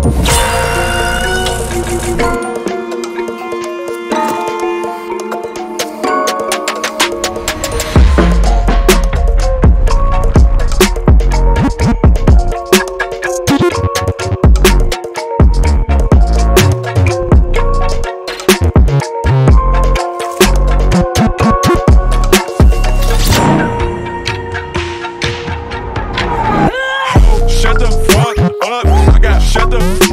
Thank you. Shut the